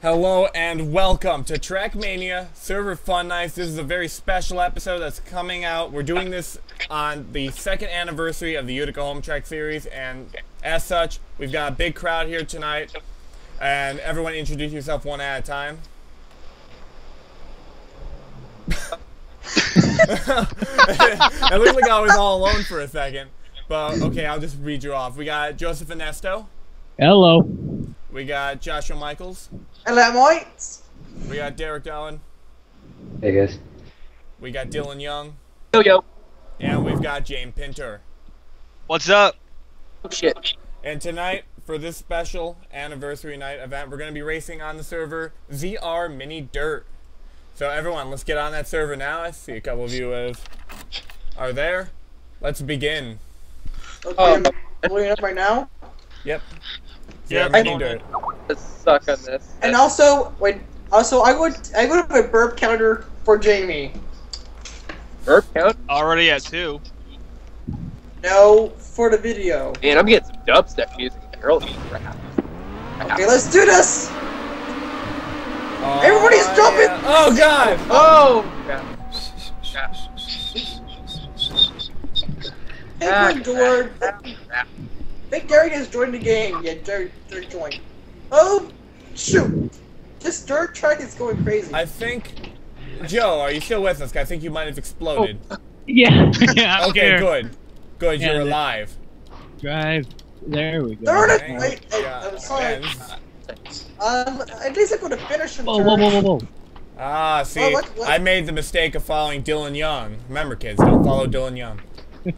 Hello and welcome to Trackmania Server Fun Nights. This is a very special episode that's coming out. We're doing this on the second anniversary of the Utica Home Track series, and as such, we've got a big crowd here tonight. And everyone, introduce yourself one at a time. it looks like I was all alone for a second, but okay, I'll just read you off. We got Joseph Onesto. Hello. We got Joshua Michaels. Hello, mates. We got Derek Allen. Hey guys. We got Dillon Young. Yo, yo. And we've got James Pintor. What's up? Oh, shit. And tonight, for this special anniversary night event, we're going to be racing on the server ZR Mini Dirt. So everyone, let's get on that server now. I see a couple of you have, are there. Let's begin. Okay. I'm pulling up right now. Yep. Yeah, I'm Dirt. Let's suck on this. And also, wait. Also, I would I would have a burp counter for Jamie. burp count already at two. No, for the video. Man, I'm getting some dubstep music early. Crap. Okay, let's do this. Oh, Everybody's jumping! yeah. Oh god! Oh! crap. Hey, Ah, Big George. crap. Big Derek has joined the game. Yeah, Derek, Derek joined. Oh, shoot. This dirt track is going crazy. I think, Joe, are you still with us? I think you might have exploded. Yeah. yeah. Okay, here. good. Good, Yeah, you're alive. Drive. There we go. Darn it! Okay. Wait, hey, I'm sorry. Benz. Um, at least I'm going to finish in Whoa, whoa, whoa, whoa, whoa. Ah, see, Oh, what- what- I made the mistake of following Dillon Young. Remember, kids, don't follow Dillon Young. Um,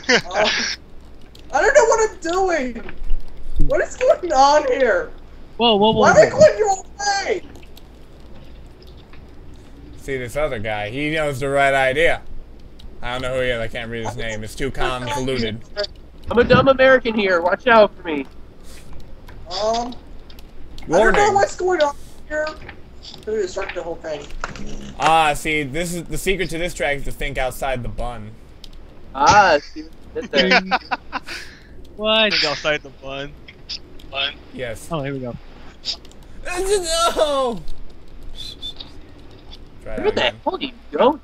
I don't know what I'm doing. What is going on here? Whoa, whoa, whoa. Why am I whoa. going your way? See this other guy, he knows the right idea. I don't know who he is, I can't read his name. It's too convoluted. I'm a dumb American here. Watch out for me. Um, I don't know what's going on here. I'm start the whole thing. Ah, see, this is the secret to this track is to think outside the bun. Ah, see what you did there. What? Think outside the bun. Bun. Yes. Oh, here we go. No! Try that Where the again. hell do you go?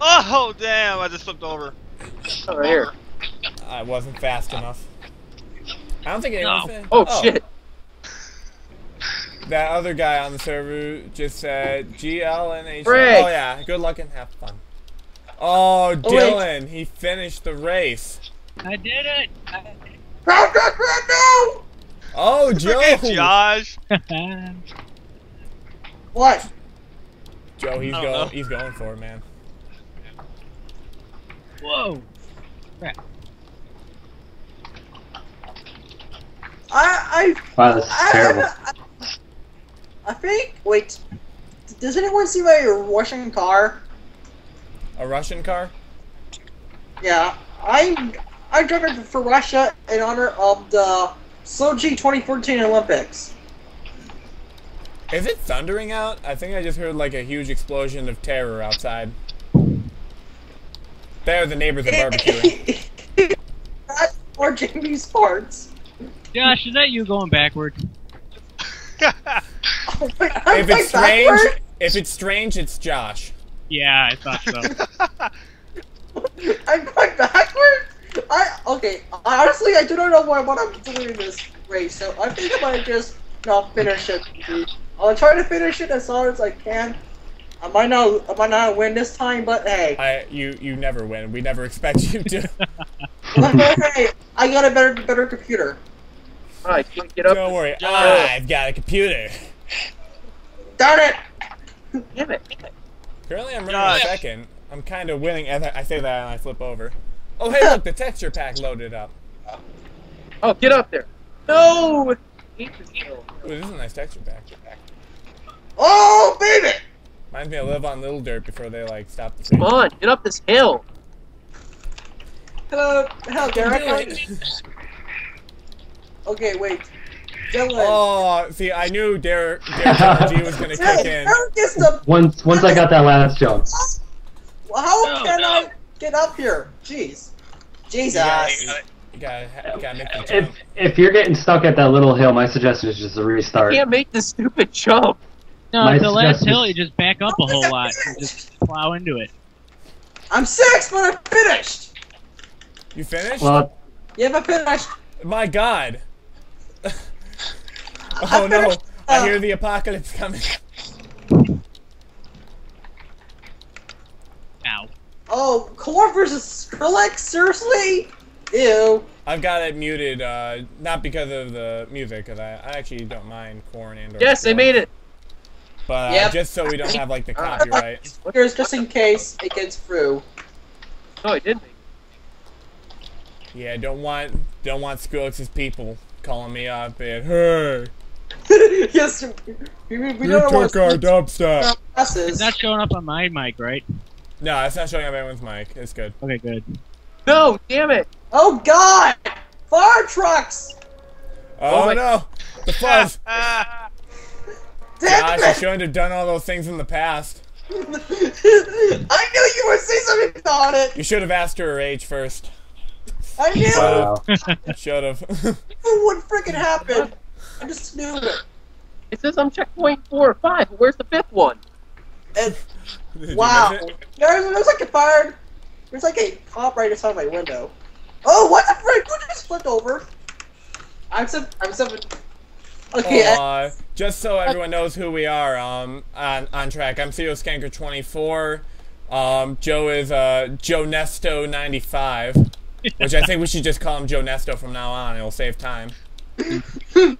Oh damn! I just flipped over. Oh, right here. I wasn't fast enough. I don't think anyone No. said- oh, oh, shit. That other guy on the server just said GL and H. Frick. Oh yeah, good luck and have fun. Oh, oh wait. Dillon, he finished the race. I did it. Crap, crap, crap, no! Oh, Joe. Forget Josh. What? Joe, he's oh, going. know. He's going for it, man. Whoa. I, Wow, this is I, terrible. I, I think, wait, does anyone see my Russian car? A Russian car? Yeah, I, I drove it for Russia in honor of the Sochi 2014 Olympics. Is it thundering out? I think I just heard like a huge explosion of terror outside. There, the neighbors are barbecuing. That's for Jamie's parts. Josh, is that you going backward? Oh my, I'm if it's strange, backward. if it's strange, it's Josh. Yeah, I thought so. I'm going backward. I okay. Honestly, I do not know what, what I'm doing in this race, so I think I might just not finish it. I'll try to finish it as hard as I can. I might not, I might not win this time, but hey, I, you, you never win. We never expect you to. but hey, I got a better, better computer. Alright, get up? Don't worry, Joe. I've got a computer. Darn it! Damn it. Currently, I'm running Josh. second. I'm kind of winning. As I I say that, and I flip over. Oh, hey, look, the texture pack loaded up. Oh, get up there. No! Hate this hill. Ooh, this is a nice texture pack. Oh baby! Reminds me of Live on Little Dirt before they like stop the Come on, get up this hill. Hello, hello, Derek. Do it. Okay, wait. Dillon. Oh, see, I knew Derek, Derek G was gonna kick in. The. Once once I got that last jump. How No, can no. I get up here? Jeez. Jesus. You gotta, You gotta, you gotta make the jump. If if you're getting stuck at that little hill, my suggestion is just to restart. You Can't make the stupid jump. No, My the last hill, you just back up a whole lot and just plow into it. I'm six, but I'm finished. You finished? Well, Yeah, but finished. My God. oh no! I hear uh, the apocalypse coming. Ow. Oh, Korn versus Skrillex? Seriously? Ew. I've got it muted, uh, not because of the music, because I, I actually don't mind Korn and. or Yes, they made it. But uh, Yep. just so we don't have like the copyright. Here's just in case it gets through. No, it didn't. Yeah, don't want don't want Skrillex's people calling me up and hey, yes, we, we, we you don't want took our to dubstep. passes. It's not showing up on my mic, right? No, it's not showing up anyone's mic. It's good. Okay, good. No, damn it. Oh God! Fire trucks! Oh, my- no, the fuzz. Ah, Damn Gosh, you it! shouldn't have done all those things in the past. I knew you would say something about it. You should have asked her her age first. I knew wow. Should have. it would freaking happen. I just knew it. It says I'm checkpoint four or five. Where's the fifth one? And Did you wow, miss it? there's, there's like a fire. There's like a cop right outside my window. Oh, what the frick? Who just flipped over? I'm seven. I'm seven. Okay, I- Uh, just so everyone knows who we are, um, on, on track. I'm CEO Skanker 24. Um, Joe is uh, Joe Nesto 95, which I think we should just call him Joe Nesto from now on. It'll save time.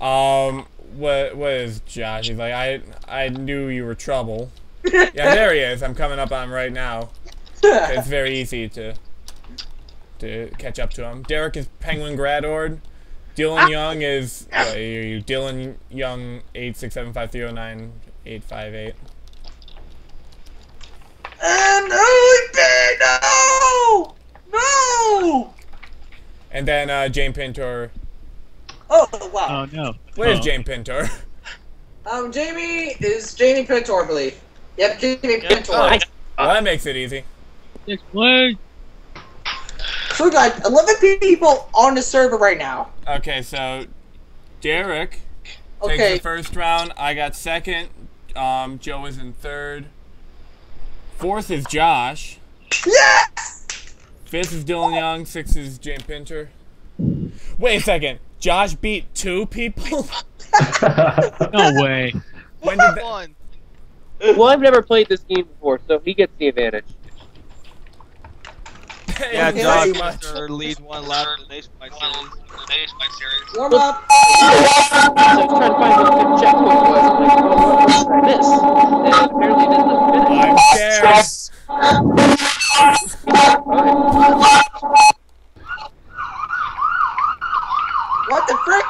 Um, what what is Josh? He's like, I I knew you were trouble. Yeah, there he is. I'm coming up on him right now. It's very easy to to catch up to him. Derek is Penguin Gradord. Dillon Young is uh, you, you- Dillon Young eight six seven five three zero nine eight five eight. and OP, no, no. And then uh, Jane Pintor. Oh wow. Oh no. Where's oh. Jane Pintor? Um, Jamie is Jamie Pintor, I believe. Yep, Jamie Pintor. Oh, well, that makes it easy. Six Blue. So we got 11 people on the server right now. Okay, so Derek takes the first round. I got second. Um, Joe is in third. Fourth is Josh. yes! Fifth is Dillon Young. Sixth is Jane Pintor. Wait a second. Josh beat two people? No way. when did that? One. Well, I've never played this game before, so he gets the advantage. Yeah, Okay. Josh Very was our lead one last in the Nationwide series. Warm up. So I was trying to find what the good checkpoint was. I'm like, well, I miss? And apparently it didn't let me finish. I'm scared. What the frick?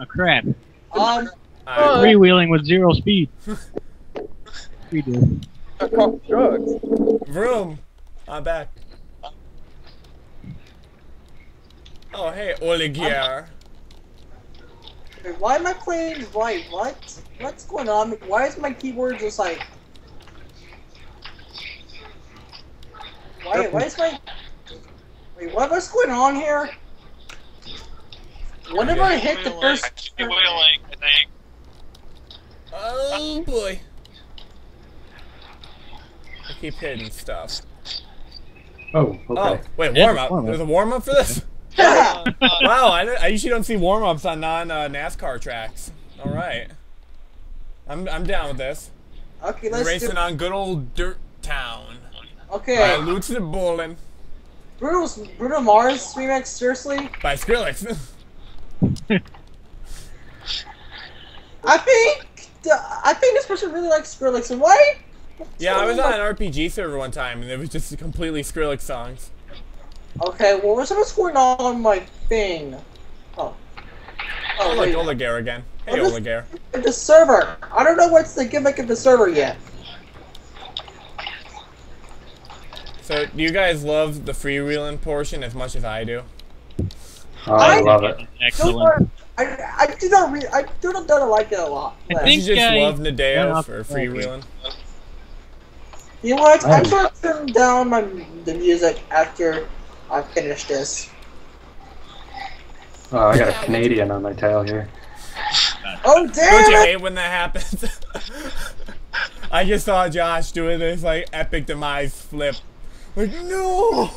A crap. Um, Alright. Freewheeling with zero speed. We do. I caught drugs. Vroom. I'm back. Oh, hey, Oligier. wait, why am I playing right? What? What's going on? Why is my keyboard just like... Why, why is my... Wait, what, what's going on here? Whenever I hit the first... I think. Oh, boy. I keep hitting stuff. oh, Oh, okay. wait, Yeah, warm up. warm up. There's a warm up for this? Yeah. wow, I, I usually don't see warm ups on non uh, NASCAR tracks. All right. I'm, I'm down with this. Okay, We're let's racing do... on good old Dirt Town. Okay, By Lutz the Bowling. Bruno's, Bruno Mars remix, seriously? By Skrillex. I think... the- I think this person really likes Skrillex, and why? Yeah, I was on an RPG server one time, and it was just completely Skrillex songs. Okay, well, what's what's going on on my thing? Oh. I Oh, like wait. Again. Hey, What is- Oligair. The server. I don't know what's the gimmick of the server yet. So, do you guys love the freewheeling portion as much as I do? Oh, I I- love it. Don't Excellent. I, I do not re- I do not, don't like it a lot. I but- Do you just I- love Nadeo Yeah, for okay. Freewheeling? you know what? I- I'm sort of turning down my the music after I finish this. Oh, I got a Canadian on my tail here. Oh Don't you hate when that happens? I just saw Josh doing this like epic demise flip. Like no.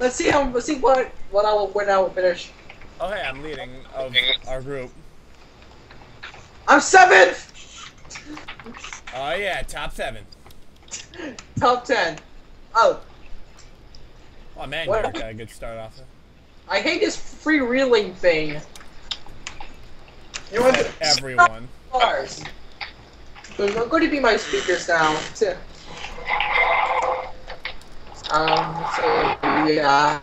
Let's see how. Let's see what what I will when I will finish. Okay, I'm leading of our group. I'm seventh. Oh yeah, top seven. Top ten. Oh, Oh man, What? you got a good start off. I hate this freewheeling thing. You know what? Everyone. Cars. They're not going to be my speakers now. too. Um. So yeah.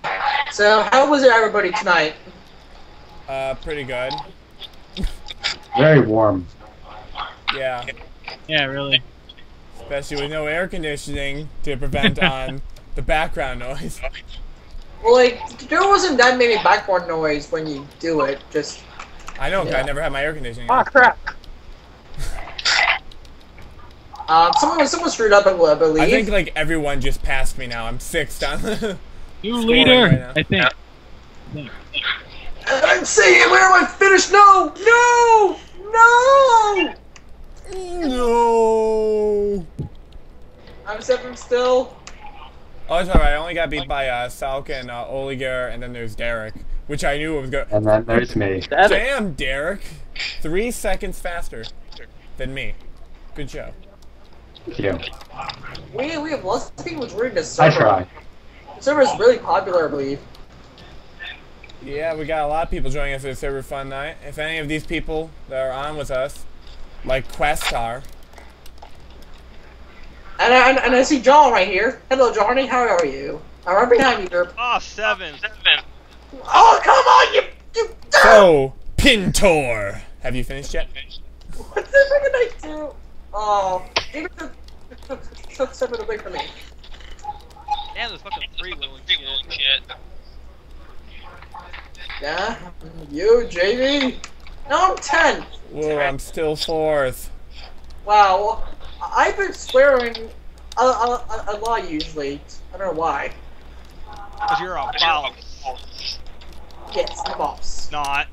So how was it, everybody tonight? Uh, pretty good. Very warm. Yeah, Yeah, really. especially with no air conditioning to prevent on the background noise. Well, like there wasn't that many background noise when you do it. Just I know, 'cause I never had my air conditioning. Ah, crap. um, someone someone screwed up, I believe. I think like everyone just passed me now. I'm sixth on. New Scoring leader, right. I think. I'm saying where am I finished? No, no, no. No. I'm seventh still. Oh, it's alright. I only got beat by uh, Salk and uh, Oliger, and then there's Derek, which I knew was good. And then there's me. Damn, Derek! Three seconds faster than me. Good show. Thank you. We we have lots of people joining this server. I server. try. The server is really popular, I believe. Yeah, we got a lot of people joining us for the server fun night. If any of these people that are on with us, like Questar, And I, and, and I see John right here. Hello, Johnny. How are you? I'm right behind you, Derp. Oh, seven. Seven. Oh, come on, you you. so Pintor. Have you finished yet? What the frick did I do? Oh, David took, took, took seven away from me. Damn, this fucking freewheeling shit. Yeah, you, JV. No, I'm ten. Whoa, I'm still fourth. Wow, I've been swearing a, a, a, a lot usually. I don't know why. Cause you're a boss. Yes, I'm boss. Not.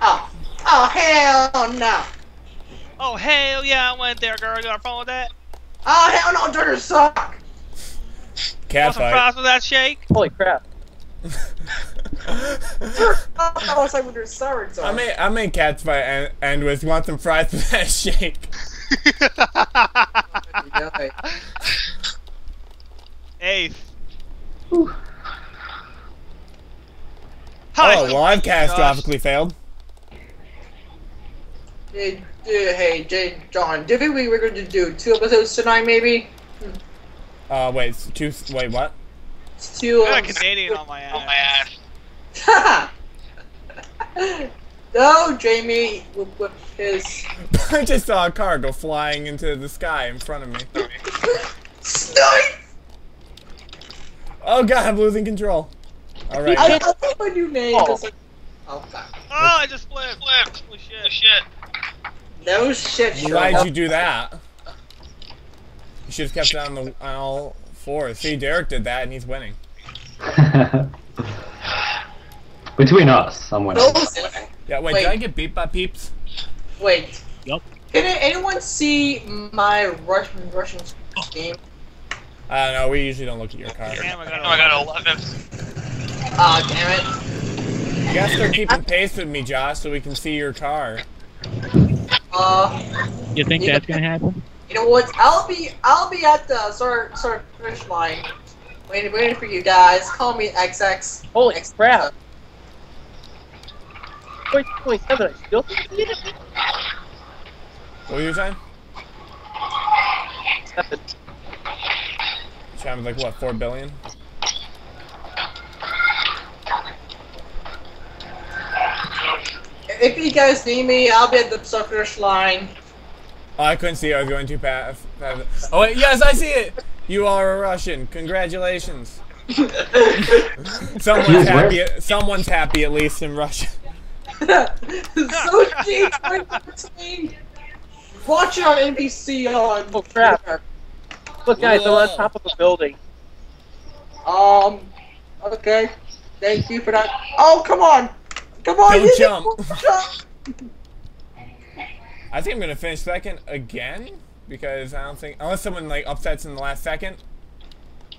Oh, oh hell no. Oh, hell yeah, I went there, girl. You got a problem with that? Oh hell no, Jordan suck. Cat Want some fight. fries with that shake? Holy crap. Oh, I was like with your sour I made I made cat fight and, and was want some fries with that shake. Eighth. Oh, well, I've catastrophically failed. Hey, hey, John, did we were going to do two episodes tonight, maybe? Uh, wait, two. Wait, what? Two. I got um, a Canadian on my ass. no, Jamie, with, with his I just saw a car go flying into the sky in front of me. snipe. Oh god, I'm losing control. All right. I don't know my new name. Oh. like- Oh, God. Oh, I just flipped. Flipped. Holy shit. shit. No shit, Why'd Sherlock. you do that? You should have kept it on the on all fours. See, Derek did that, and he's winning. Between us, I'm winning. Yeah. Wait, Wait. did I get beat by peeps? Wait. Yup. Can anyone see my Russian Russian game? I don't know. We usually don't look at your car. Damn, I got, I got 11. Ah, damn it. You gotta start keeping pace with me, Josh, so we can see your car. Uh, You think Yeah. that's gonna happen? you know what? I'll be I'll be at the sort sort of finish line, waiting waiting for you guys. Call me XX. Holy X- crap. Wait, 27, I still think it? What were you saying? Seven. Chime like what? Four billion? If you guys need me, I'll be at the sort of line. Oh, I couldn't see. I was going too fast. Oh wait, yes, I see it. You are a Russian. Congratulations. Someone's happy. Someone's happy at least in Russia. So geez, 2014. Watch it on NBC on. Oh, crap. Look, guys, I'm on top of a building. Um. Okay. Thank you for that. Oh, come on! Come on! Don't jump. don't jump. I think I'm gonna finish second again because I don't think unless someone like upsets in the last second,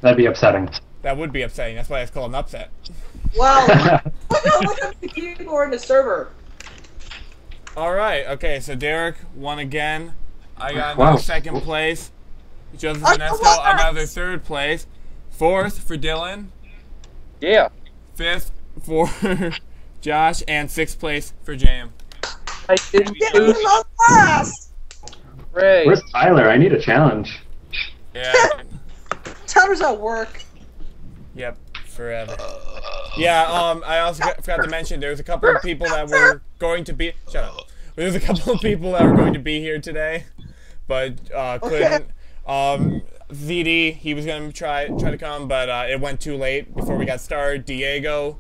That'd be upsetting. that would be upsetting. That's why it's called an upset. Wow. look at look at the keyboard in the server. All right. Okay. So Derek won again. I got Wow. another second place. Joseph oh, I Onesto won! another third place. Fourth for Dillon. Yeah. Fifth for Josh, and sixth place for Jam. I didn't Yeah, lose. you're not last. Ray. Where's Tyler? I need a challenge. Yeah. Tyler's at work. Yep, forever. Yeah, um, I also got- forgot to mention there was a couple of people that were going to be. Shut up. There's a couple of people that were going to be here today, but uh, couldn't. Um, ZD, he was gonna try try to come, but uh, it went too late before we got started. Diego,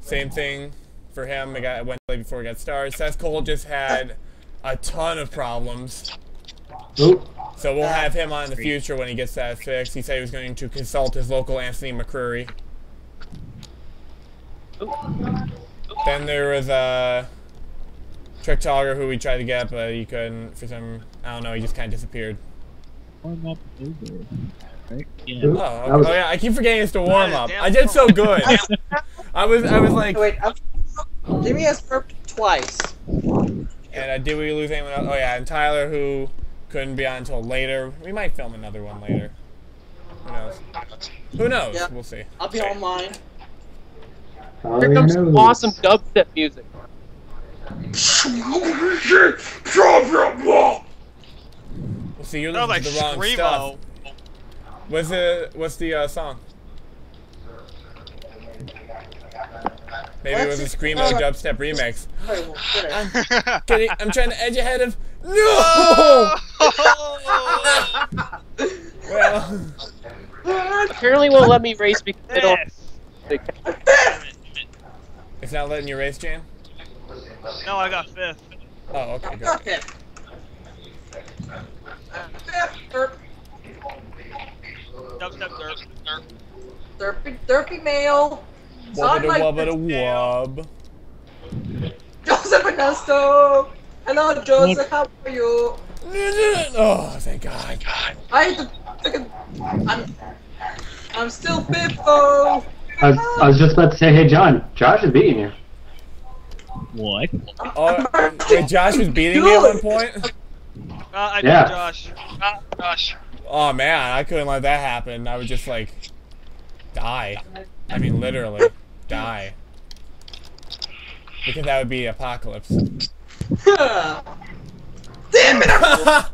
same thing for him. It, got, it went late before we got started. Seth Cole just had a ton of problems. Oop. So we'll have him on in the future when he gets that fixed. He said he was going to consult his local Anthony McCreary. Then there was uh, Treck Tauger who we tried to get, but he couldn't for some. I don't know. He just kind of disappeared. Warm up over. Right? Yeah. Oh, That okay. oh yeah. I keep forgetting it's the warm up. I did so good. I was I was like, Wait, I'm, Jimmy has burped twice. and uh, did we lose anyone else? Oh yeah, and Tyler who couldn't be on until later. We might film another one later. Who knows? Who knows? Yeah. We'll see. I'll be online. Follow Here your comes nose. awesome dubstep music. We'll see. You're listening like to the wrong stuff. What's the what's the uh, song? Maybe it was a screamo Uh, dubstep remix. Wait, well, I'm trying to edge ahead of. No. Oh! well, Apparently won't let me race because they don't. Fifth. it's not letting you race, Jam. No, I got fifth. Oh, okay, good. Fuck it. Derp, Dubstep derp. derp. derpy, derpy male. Sound Wubbada like wubbada this wub. Joseph Onesto. Hello, Joseph. How are you? Oh, thank God. I had to fucking. I'm. I'm still fifth though. I was, I was just about to say, hey John, Josh is beating you. What? Oh, wait, Josh was beating me at one point. Uh, I Yeah. beat Josh. Uh, Josh. Oh man, I couldn't let that happen. I would just like die. I mean, literally die. Because that would be apocalypse. Damn it!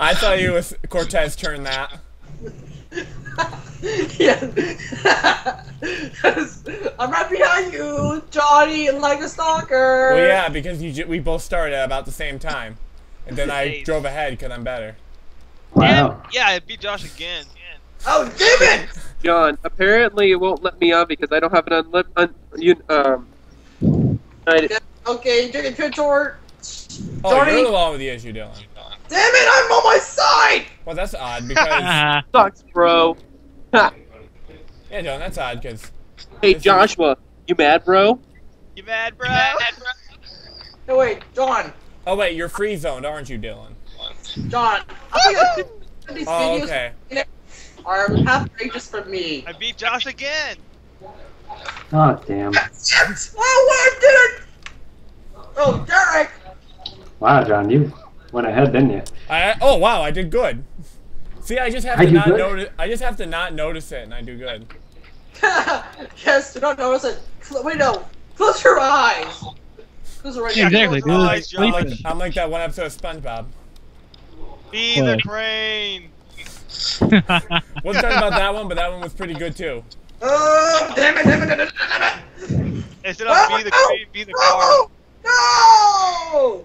I thought you was Cortez turned that. yeah. I'm right behind you, Johnny, like a stalker. Well, yeah, because you ju- we both started at about the same time, and then I Nice. drove ahead because I'm better. Wow. And, yeah, I beat Josh again. Oh, damn it! John, apparently it won't let me on because I don't have an unlit. Un, un, um. I, Okay, take a picture. Oh, Johnny. you're the one with the issue, Dillon. Damn it! I'm on my side. Well, that's odd because sucks, bro. Ha. yeah, Dillon, that's odd because Hey, Joshua, you mad, bro? You mad, bro? No, wait, John. oh wait, you're free zoned, aren't you, Dillon? John. I these Oh, videos okay. are outrageous for me. I beat Josh again. Oh damn. Oh, I did it! Oh, Derek! Wow, John, you went ahead, didn't you? I oh wow, I did good. See, I just have I to not good? notice. I just have to not notice it, and I do good. yes, you don't notice it. Cl- Wait, no. Close your eyes. Close your eyes. Yeah, exactly, Close dude. eyes. I'm like, I'm like that one episode of SpongeBob. Be the What? crane. Wasn't talking about that one, but that one was pretty good too. Oh, damn it, damn it, damn it, damn it. Instead of oh, be the oh, crane, be the oh, car. No!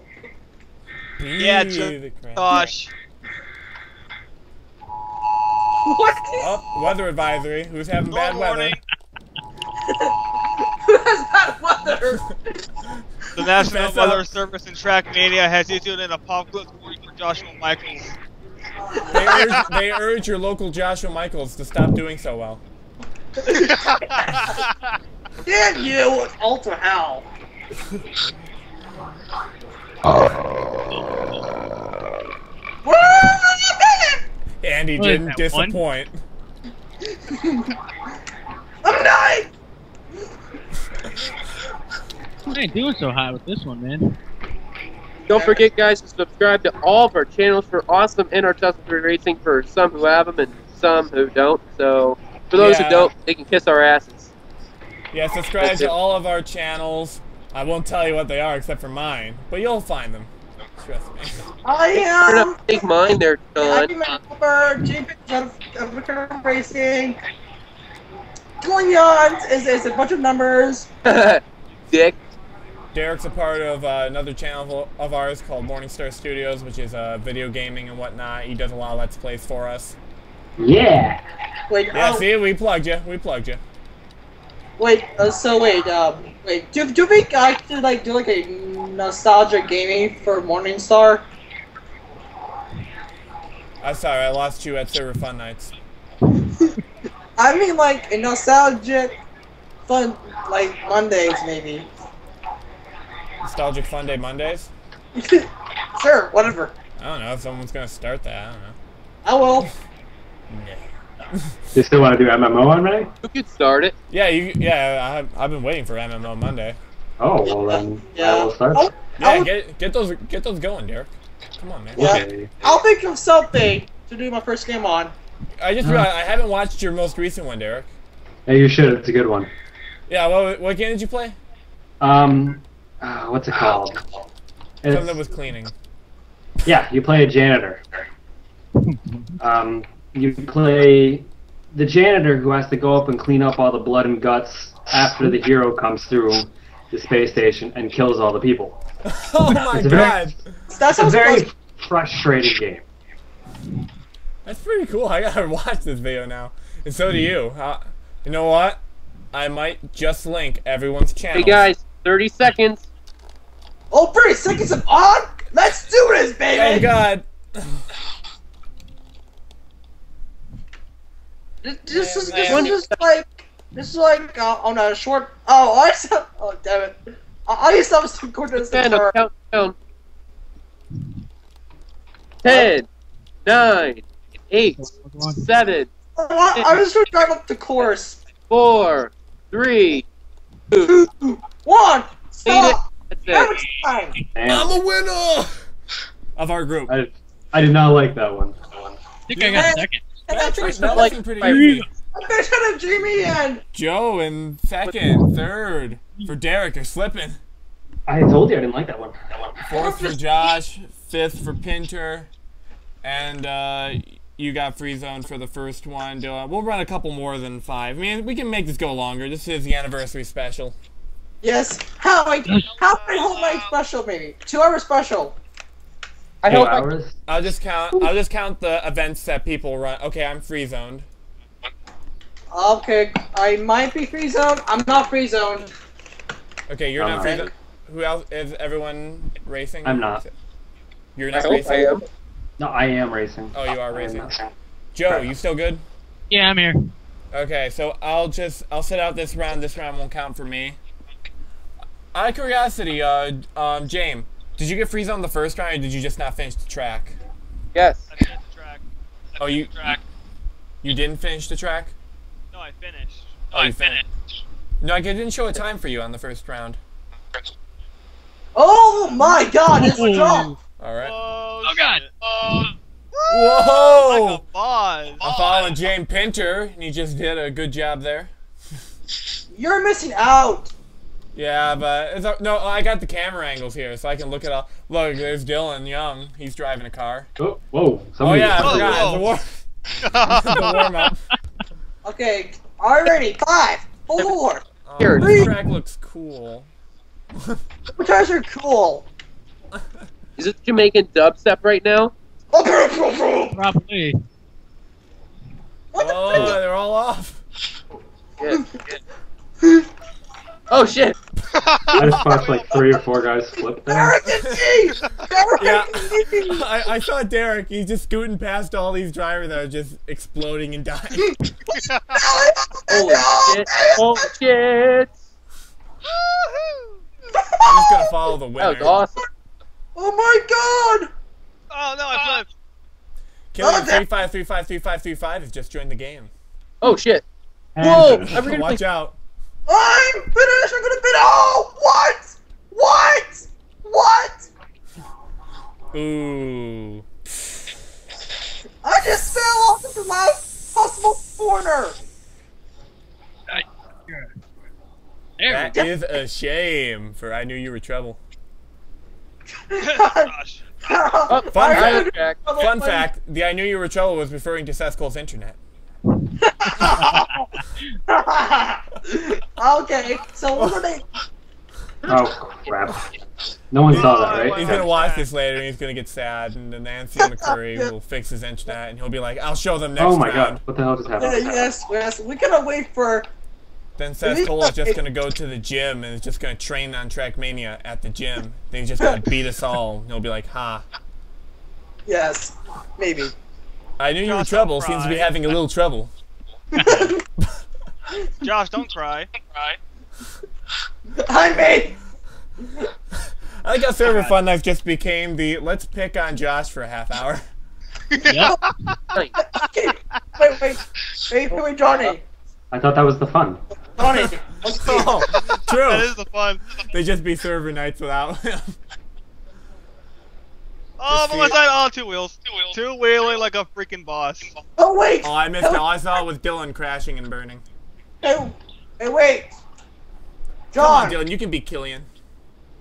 No! Yeah, Be Ju- the crap. Josh. What? Oh, weather advisory. Who's having bad Storm weather? Who has bad weather? The National Mess Weather up. Service in Trackmania has issued an apocalypse warning for Joshua Michaels. They urge, they urge your local Joshua Michaels to stop doing so well. Damn you, Ultra Hell. Uh. Andy What is didn't disappoint. I'm dying. I ain't doing so hot with this one, man. Don't forget, guys, to subscribe to all of our channels for awesome NR racing for some who have them and some who don't. So, for those Yeah. who don't, they can kiss our asses. Yeah, subscribe That's to it. all of our channels. I won't tell you what they are except for mine, but you'll find them. Trust me. I am. up, take mine there, I'm John. a member. JP of of Racing. Trillions is, is a bunch of numbers. Dick. Derek's a part of uh, another channel of ours called Morningstar Studios, which is uh, video gaming and whatnot. He does a lot of Let's Plays for us. Yeah. Wait, Yeah, oh, see, we plugged you. We plugged you. wait. Uh, so wait, um, wait. Do do we actually like do like a nostalgia gaming for Morningstar? I'm sorry, I lost you at Server Fun Nights. I mean, like a nostalgic, fun, like Mondays maybe. Nostalgic Fun Day Mondays? sure, whatever. I don't know if someone's gonna start that. I don't know. Oh, I will. You still want to do MMO on Monday? Who could start it? Yeah, you. Yeah, I, I've been waiting for MMO Monday. Oh well then Yeah. I will start. Oh, Yeah, I'll, get get those get those going, Derek. Come on, man. Yeah. Okay. I'll think of something to do my first game on. I just realized I haven't watched your most recent one, Derek. Hey, you should. It's a good one. Yeah, what what game did you play? Um, uh, what's it called? It's- Something that was cleaning. Yeah, you play a janitor. Um, you play the janitor who has to go up and clean up all the blood and guts after the hero comes through the space station and kills all the people. oh my It's a very- god, That It's a very fun. frustrating game. that's pretty cool. I gotta watch this video now, and so do you. Uh, you know what? I might just link everyone's channel. Hey, guys, 30 seconds. Oh, 30 seconds of on? Let's do this, baby! Oh god. This, this is Man, this man. is just like this is like uh, on a short. Oh, I saw. Oh, damn it! I, I used to have some recording Man, this count down. 10, 9, 8, 7, What? I was just gonna drive up the course. 4, 3, Two, one, stop! That's Every it. time. Damn. I'm a winner of our group. I, I did not like that one. I think I got second. And That's I pretty, finished like- looking pretty like- easy. I finished on a Jamie and Joe in second, third for Derek. You're slipping. I told you I didn't like that one. Fourth for Josh, fifth for Pintor, and uh, you got free zone for the first one. Dillon. We'll run a couple more than five. I mean, we can make this go longer. This is the anniversary special. yes. How I how can I hold my special maybe two hour special? I Two hope I hours? I'll just count. I'll just count the events that people run. Okay, I'm free zoned. Okay, I might be free zone. I'm not free zoned. Okay, you're not I'm free not. zoned. Who else is everyone racing? I'm not. You're I not hope racing. I am. No, I am racing. Oh, you are racing. Joe, you still good? Yeah, I'm here. Okay, so I'll just I'll sit out this round. This round won't count for me. Out of curiosity, uh, um, James, did you get freeze on the first round, or did you just not finish the track? Yes. I finished the track. I Oh, you- the track. You didn't finish the track? No, I finished. Oh, you finished. No, I didn't show a time for you on the first round. Oh my God! It's jump. All right. Oh, Oh, God. Oh. Whoa! Like a boss. I'm following James Pintor, and he just did a good job there. You're missing out. Yeah, but it's a, no, I got the camera angles here, so I can look at all. Look, there's Dillon Young. He's driving a car. Oh, whoa. Oh Somebody yeah, I oh, Whoa, forgot. whoa. The, war- the warm up. Okay, already five, four. Oh, Here. this track looks cool. You guys are cool. Is it Jamaican dubstep right now? What Probably. the Oh, frick? they're all off. Yes. Oh shit! I just watched like three or four guys flip there. Derek and me! Derek Yeah. and me! I, I saw Derek. He's just scooting past all these drivers that are just exploding and dying. Holy shit! Holy shit! I'm just gonna follow the winner. That was awesome. Oh my god! Oh no, I flipped. Uh, Killing Oh, that- three five three five three five three five has just joined the game. Oh shit! And Whoa! finish. I'm gonna Watch out. I'm finished! I'm gonna finish! Oh! What? What? What? Ooh. I just fell off of the last possible corner! There That is a shame. For I knew you were trouble. Gosh. Oh, oh Fun I'm fact- Fun fact: the I knew you were trouble was referring to Seth Cole's internet. okay, so what are they? Oh crap! No one saw that, right? He's gonna watch this later and he's gonna get sad, and then Nancy McCurry will fix his internet, and he'll be like, "I'll show them next Oh my round." god! What the hell just Yeah, happened? yes, yes. We gotta wait for. Then Seth Cole is just gonna go to the gym and is just gonna train on Trackmania at the gym. Then he's just gonna beat us all. And he'll be like, "Ha! Yes, maybe. I knew you were Josh, trouble. Seems to be having a little trouble." Josh, don't cry. Cry. I made. I like how Server Fun Night just became the "Let's pick on Josh for a half hour." Yep. Nice. Okay, wait, wait, wait, wait, Johnny, I thought that was the fun. Johnny. Okay. Oh, true. is the fun. They just be server nights without him. Oh, but my see- side. Oh, two wheels. Two wheels. Two wheeling like a freaking boss. Oh wait. Oh, I missed it. All I saw was Dillon crashing and burning. Hey, hey, wait. Come on, John, Dillon. You can be Killian.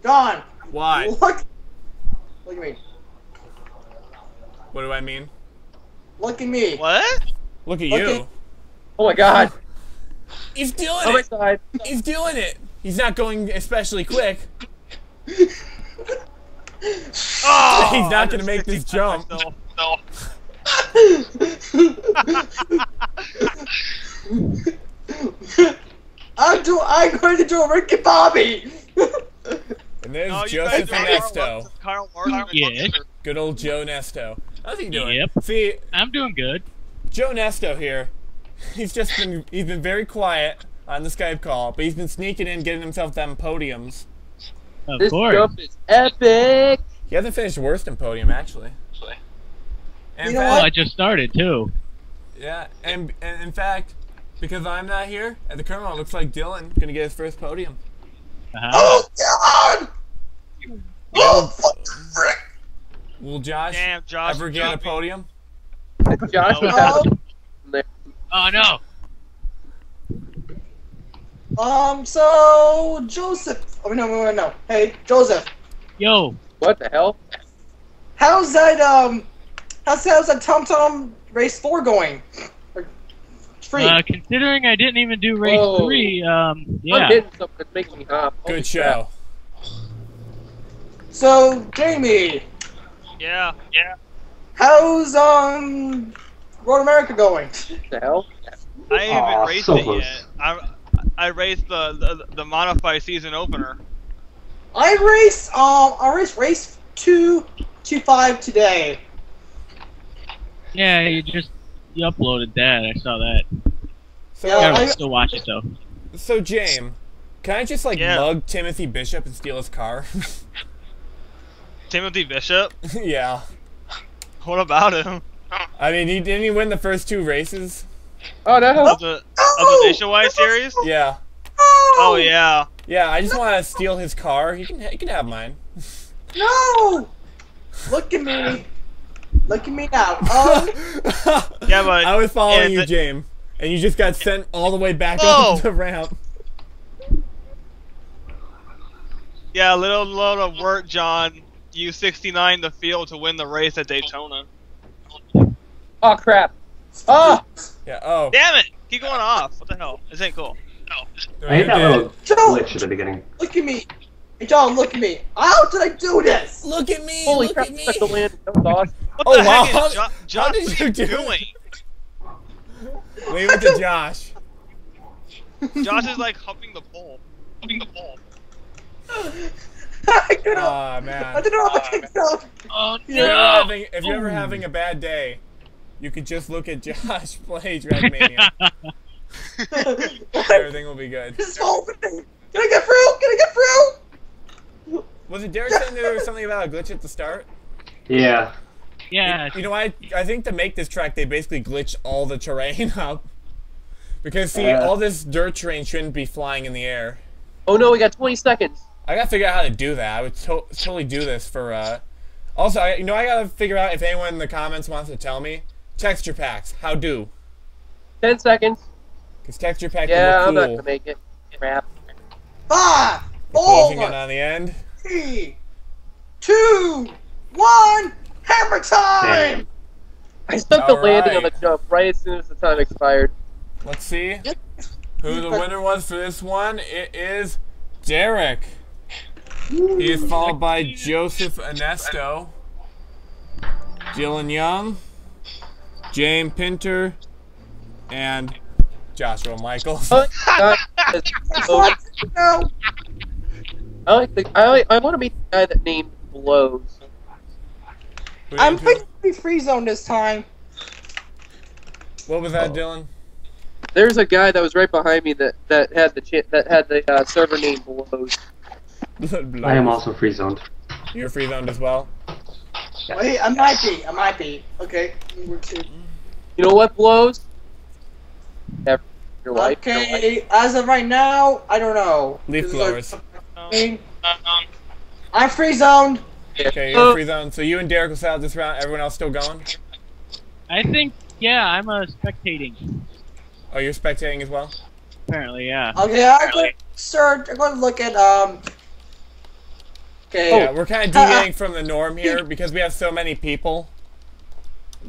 John. Why? Look. Look at me. What do I mean? Look at me. What? Look at Okay. you. Oh my god! He's doing On my it. side. He's doing it. He's not going especially quick. Oh, He's not gonna make this jump. No. I'm do. I'm going to do a Ricky Bobby. And there's No, Joseph and Nesto. Carl Larson. Yeah. Good old Joe Nesto. How's he doing? Yep. See, I'm doing good. Joe Nesto here. He's just been he's been very quiet on the Skype call, but he's been sneaking in, getting himself them podiums. Of This course. jump is epic. He hasn't finished worst in podium actually. And You know in Oh, fact- I just started too. Yeah, and, and in fact, because I'm not here at the current moment, it looks like Dillon gonna get his first podium. Uh-huh. Oh God! Oh fuck, frick! Will Josh Damn, Josh. ever get a podium? Josh No. was Um, Oh no. um. So Joseph. Oh no, no, no, no. Hey, Joseph. Yo. What the hell? How's that? Um. How's how's that Tom Tom race four going? Or Free. Uh, considering I didn't even do race Whoa. three, um, I'm yeah. hitting something that's making me hop. Holy Good crap. show. so Jamie, Yeah. Yeah. how's um Road America going? The hell? I ain't Aw, even raced so it close. yet. I I raced the the, the Modify season opener. I raced um I raced race two two five today. Yeah, you just you uploaded that. I saw that. So, Yeah, I I- would still watch it though. so James, can I just like Yeah. mug Timothy Bishop and steal his car? Timothy Bishop. yeah. What about him? I mean, he didn't he win the first two races? Oh no! Of the of the Nationwide series? Yeah. Oh yeah. Yeah, I just want to steal his car. He can he can have mine. No! Look at me. Look at me now. Um, Yeah, but I was following you, the- James, and you just got sent all the way back Oh. up the ramp. Yeah, a little load of work, John. Used 69 the field to win the race at Daytona. Oh crap! Oh! Yeah. Oh. Damn it! Keep going off. What the hell? This ain't cool. I hate that little glitch at the beginning. look at me. Hey, John, look at me. How did I do this? Look at me! Holy look crap! at me! The land. That was awesome. What Oh, the wow. heck is jo- Josh, How did what you are do doing? Leave it to Josh. Josh is like humping the pole. Humping the pole. I couldn't. Ah I man. didn't know how to kick out. Oh If you're, no! having, if you're ever having a bad day, you could just look at Josh play Trackmania. Everything will be good. This is opening. Can I get through? Can I get through? Was it Derek saying there was something about a glitch at the start? Yeah. yeah, You know, I I think to make this track, they basically glitched all the terrain up. Because see, Yeah. all this dirt terrain shouldn't be flying in the air. Oh no, we got 20 seconds. I gotta figure out how to do that. I would to- totally do this for. uh... Also, I, you know, I gotta figure out if anyone in the comments wants to tell me texture packs. How do? 10 seconds. Because texture packs Yeah, I'm look not gonna make it. Crap. Ah! Oh Closing in Oh! on the end. Three, two, one, hammer time! Damn. I stuck the landing on the jump right as soon as the time expired. Let's see who the winner was for this one. It is Derek. He is followed by Joseph Onesto, Dillon Young, James Pintor, and Joshua Michaels. Oh, God, oh, What? No. I like the. I like, I want to meet the guy that named blows. I'm named who? picking the free zone this time. What was that, Dillon? There's a guy that was right behind me that that had the cha- that had the uh, server name blows. I am also free zoned. You're free zoned as well. Wait, I might be. I might be. Okay. We're two. You know what blows? Ever- Your life. Your life. Okay, as of right now, I don't know. Leaf This blowers. like- I mean, I'm free zoned. Okay, Oh. you're free zoned. So you and Derek will set out this round. Everyone else still going? I think yeah, I'm uh, spectating. Oh, you're spectating as well? Apparently, yeah. Okay, I'm going to search. I'm going to look at um. Okay. Yeah, we're kind of deviating from the norm here because we have so many people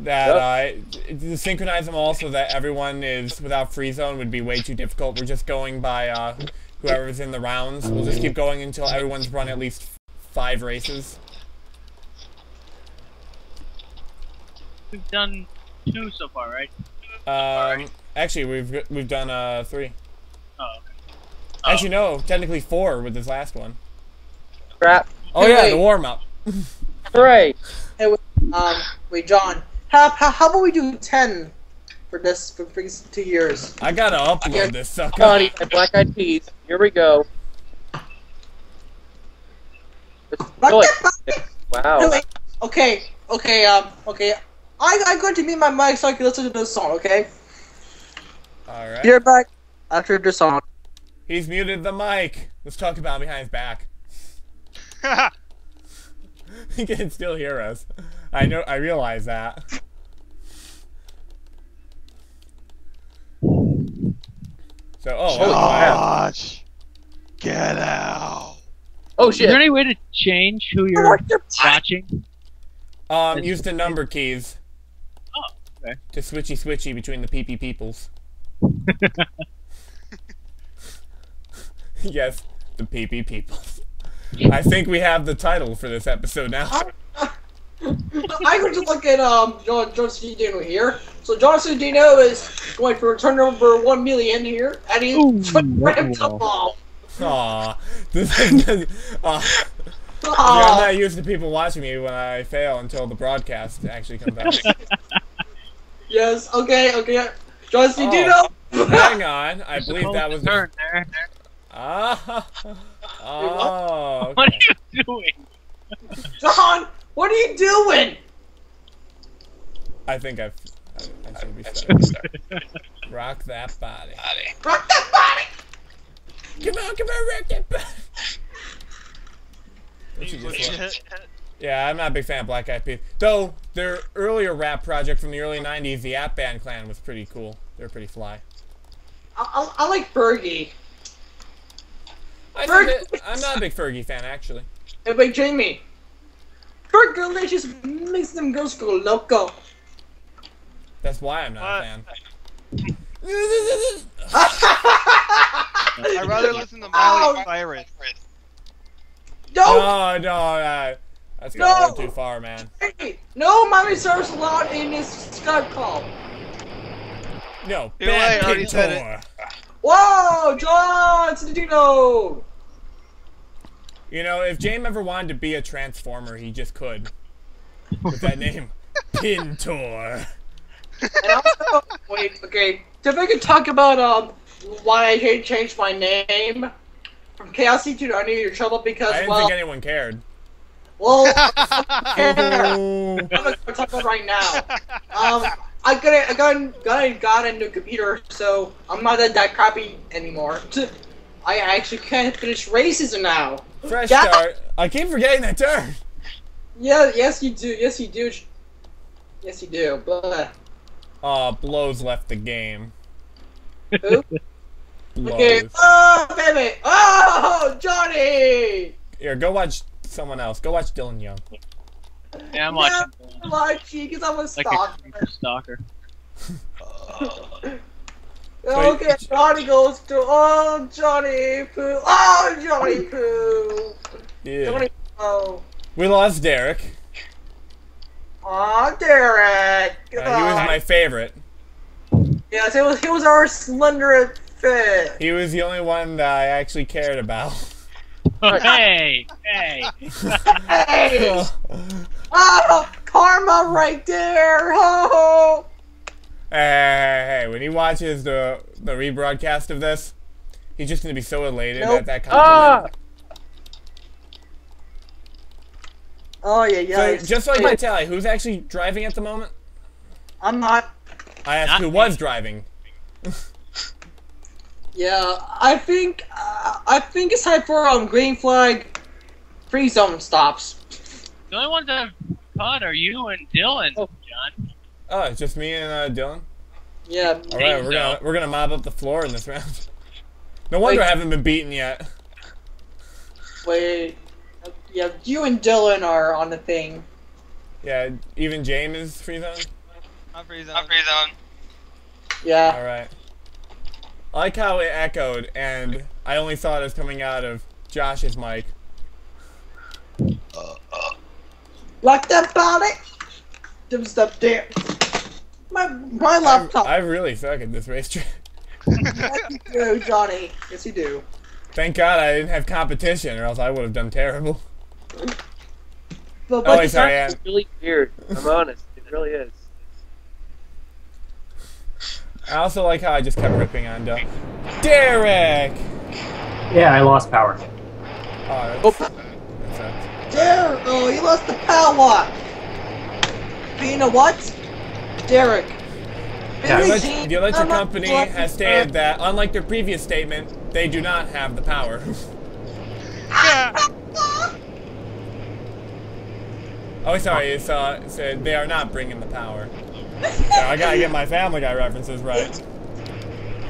that uh, to synchronize them all so that everyone is without free zone would be way too difficult. We're just going by uh, whoever's in the rounds. We'll just keep going until everyone's run at least five races. We've done two so far, right? Um, actually, we've we've done uh, three. Oh, okay. Actually, no, technically four with this last one. Crap. Oh yeah, the warm up. Hooray! Um. Wait, John. How, how, how about we do ten for this for these two years? I gotta upload Yeah. this sucker. Johnny and Black Eyed Peas. Here we go. Let's What do the it. Wow. Okay. Okay. Um. Okay. I I'm going to mute my mic so I can listen to this song. Okay. All right. You're back after the song. He's muted the mic. Let's talk about behind his back. he can still hear us. I know. I realize that. So, oh, Holy wow. crap. Josh, get out. Oh shit! Is there any way to change who you're watching? um, use the number keys Oh, okay. to switchy switchy between the PP peoples. yes, the PP peoples. I think we have the title for this episode now. I'm just look at um John John C. Here. So John C. Is going to return number one million here, and he's Ooh, ramped wow. up all. Aw, this is. Yeah, I'm not used to people watching me when I fail until the broadcast actually comes out. Yes. Okay. Okay. John C. Oh. Dino. Hang on, I believe that to was the. turn there. Ah. Oh. What okay. are you doing? John, what are you doing? I think I've. I, I should be starting. Rock that body. Rock that body. Come on, come on, rock that body. What you just want? Yeah, I'm not a big fan of Black Eyed Peas. Though their earlier rap project from the early '90s, the Atban Klann, was pretty cool. They're pretty fly. I, I, I like Fergie. I Ferg- think that, I'm not a big Fergie fan, actually. Hey, wait, Jamie. Ferg Delicious makes them girls go loco. That's why I'm not a fan. I'd rather listen to Ow. Miley Cyrus. no, Oh no, uh, that's a No. little too far, man. hey, no mommy service allowed in this Skype call. No, Too I already Bad said it. Pintor. Whoa, John Santino! You know, if James ever wanted to be a transformer, he just could. With that name, Pintor. And also, wait, okay. If I could talk about um why I cha- changed my name from Chaos to I knew your trouble because I didn't well, think anyone cared. well, I'm gonna talk about right now. Um, I got a, I got a, got a, got a new computer, so I'm not that, that crappy anymore. I actually can't finish racism now. Fresh Yeah. start. I keep forgetting that turn. Yeah, yes you do. Yes you do. Yes you do. But Aw, Blows left the game. who? Blows. Okay. Oh baby. Oh Johnny. Here, go watch someone else. Go watch Dillon Young. Yeah, I'm watching. No, my because I'm a Like a stalker. creeper stalker. Okay, Johnny goes to oh Johnny Poo. Oh Johnny Poo. Yeah. Johnny Oh. We lost Derek. Aw, Derek. Uh, he was my favorite. Yes, it was. He was our slender fit. He was the only one that I actually cared about. hey, hey. Hey! oh, karma right there. Oh. Hey, hey, hey, when he watches the the rebroadcast of this, he's just gonna be so elated Nope. at that Ah! compliment. Oh yeah, yeah. so just so I can tell you, who's actually driving at the moment? I'm not. I asked Not who me. was driving. Yeah, I think. Uh, I think it's time for um green flag, free zone stops. The only ones that have caught are you and Dillon, Oh. John. Oh, it's just me and uh, Dillon. Yeah. All right, we're gonna we're gonna mob up the floor in this round. No wonder Wait. I haven't been beaten yet. Wait. Yeah, you and Dillon are on the thing. Yeah, even James is free zone. I'm free zone. I'm free zone. Yeah. All right. I like how it echoed, and I only thought it was coming out of Josh's mic. Like that body. Dim step there. My my I, laptop. I really suck at this racetrack. Yes, you do, Johnny. Yes, you do. Thank God I didn't have competition, or else I would have done terrible. But, Oh, but wait, sorry, It's really weird. I'm honest. It really is. I also like how I just kept ripping on Del. Derek! Yeah, I lost power. Oh, that's, Oh. that sucks. Derek, oh, you lost the power. But you know what, Derek? Yeah, The elect- the electric company has stated that, unlike their previous statement, they do not have the power. Yeah. oh, sorry, it's, uh, it said they are not bringing the power. So I gotta get my Family Guy references right.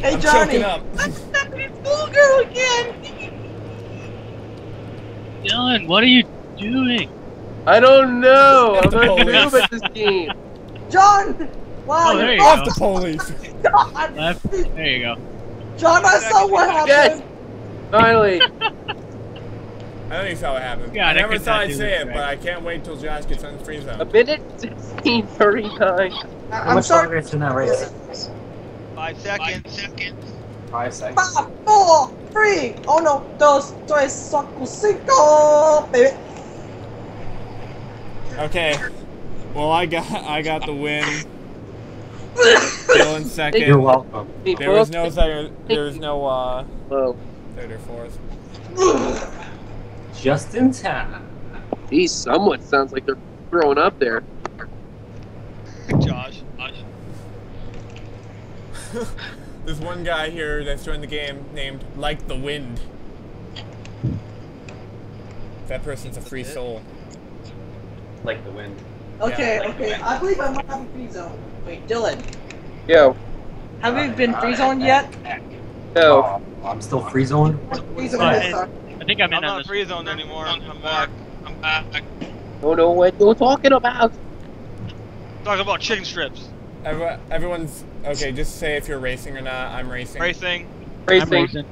Hey I'm Johnny, choking up. I'm stepping schoolgirl again. Dillon, what are you doing? I don't know. I'm The not police. noob at this game. John, wow, Oh, there you're Off go. the police! John, Left. There you go. John, I saw what Yes. happened. Finally. I know you saw what happened. God, I I never could thought I'd say it, right. but I can't wait till Josh gets on the free A zone. minute 1639. I- How I'm much sorry. longer is in that race? Five seconds. Five seconds. Five, four, three. Oh no, dos, tres, cuatro, cinco, baby. Okay. Well, I got I got the win. Dillon second. You're welcome. There was no second. There was no uh third or fourth. Just in time. These somewhat sounds like they're growing up there. Josh. There's one guy here that's joined the game named Like the Wind. That person's a free soul. Like the wind. Okay, Yeah. okay. I believe I might have a free zone. Wait, Dillon, Yo. have you been free zoned uh, yet? No. Oh, I'm still free zoned. Free zone But- this time. I think I'm in I'm on not this. free zone anymore. I'm back. I'm back. Don't know what you're talking about. Talking about chicken strips. Everyone, everyone's okay. Just say if you're racing or not. I'm racing. Racing. Racing. racing.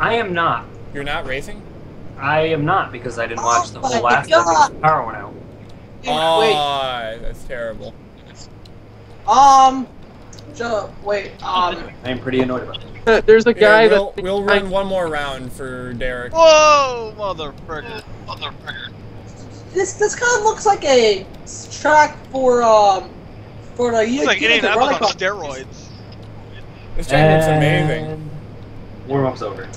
I am not. You're not racing? I am not because I didn't watch the Oh whole my last God. episode. Power went out. Oh, that's terrible. Wait, um, so, wait, um, I am pretty annoyed about it. There's a Here, guy we'll, that we'll run one more round for Derek. Whoa, motherfucker. Motherfucker. This this kind of looks like a track for um for the It's like Unity Indianapolis on steroids. This track looks amazing. And Warm up's over.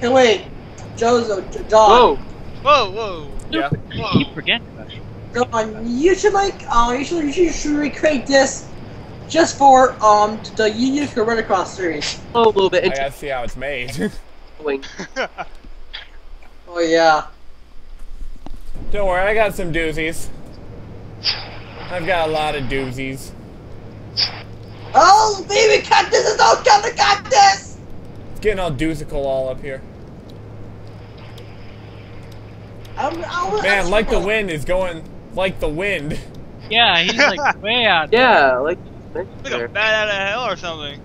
Hey, wait, Jozo, J- John, Whoa! Whoa, whoa. Yeah. I keep forgetting about you. John, you should like uh you should you should recreate this just for um the Unity Rallycross series. Oh, a little bit I gotta see how it's made. Oh yeah. Don't worry, I got some doozies. I've got a lot of doozies. Oh baby, cut this! Don't cut the cut this! It's getting all doozical all up here. I'm, I'm, Man, I'm- like the wind is going like the wind. Yeah, he's like way out there. Yeah, like you just mentioned Like a bat out of hell or something.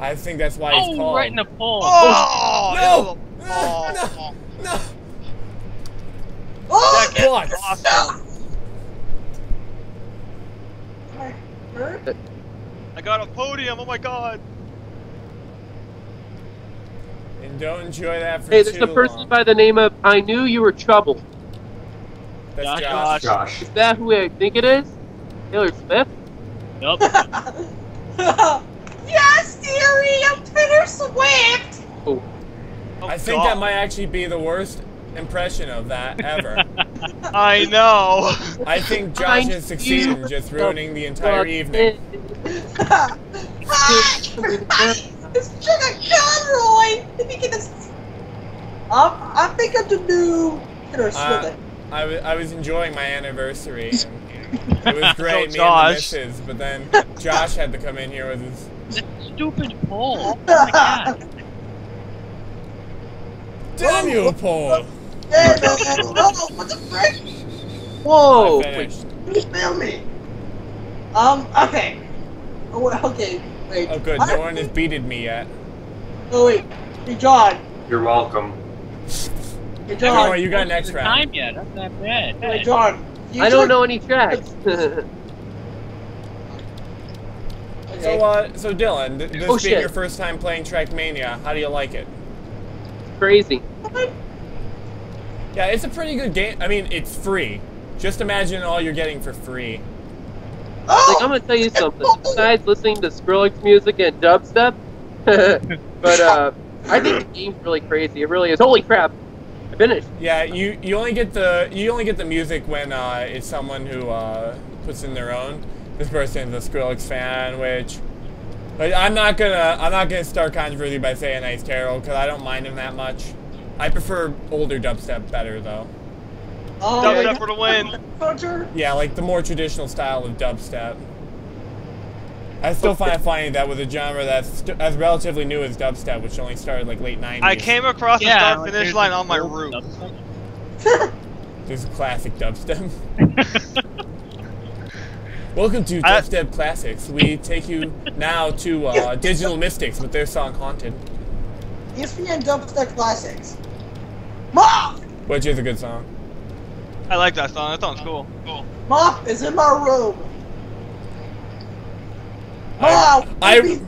I think that's why he's Oh, called. right in the pole. Oh, oh no! ew. Oh, No! Oh, That What? awesome. I got a podium. Oh my god. And don't enjoy that for Hey, there's too a person long. by the name of I knew you were trouble. That's Josh, Josh. Josh. Is that who I think it is? Taylor Swift? Nope. yes, dearie, I'm Taylor Swift. Oh, I think God. that might actually be the worst impression of that ever. I know. I think Josh I has succeeded in just ruining the entire evening. It's Sugar Conroy. If you get this, um, I think I'm the new Taylor Uh, Swift. I was enjoying my anniversary. And it was great, So me and the Josh. missus, but then Josh had to come in here with his Stupid pole. Oh my god. damn you pole. Hey, man, what the frick? Whoa! I finished. You smell me. Um, okay. Oh, wait, okay, wait. Oh good, no one has beated me yet. Oh, wait. Hey, John. You're welcome. Hey, Oh, John. you got next The round. time yet? That's not bad. Hey, John. You I don't know any tracks. So uh, so Dillon, th- this Oh, being shit. your first time playing Trackmania, how do you like it? Crazy. Yeah, it's a pretty good game. I mean, it's free. Just imagine all you're getting for free. oh! Like, I'm gonna tell you something. Besides listening to Skrillex music and dubstep, but uh, I think the game's really crazy. It really is. Holy crap! I finished. Yeah, you you only get the you only get the music when uh, it's someone who uh, puts in their own. This person's a Skrillex fan, which but I'm not gonna I'm not gonna start controversy by saying he's terrible because I don't mind him that much. I prefer older dubstep better though. Oh, Dubstep for the win. Roger. Yeah, like the more traditional style of dubstep. I still find it funny that with a genre that's st- as relatively new as dubstep, which only started like late '90s. I came across the Yeah, start like, finish line on my gold route. dubstep. There's a classic dubstep. Welcome to I- Dubstep Classics. We take you now to uh, Digital Mystikz with their song Haunted, ESPN Dubstep Classics. Mop! which is a good song. I like that song. That song's cool. Cool. Mop is in my room. I, Mop! I.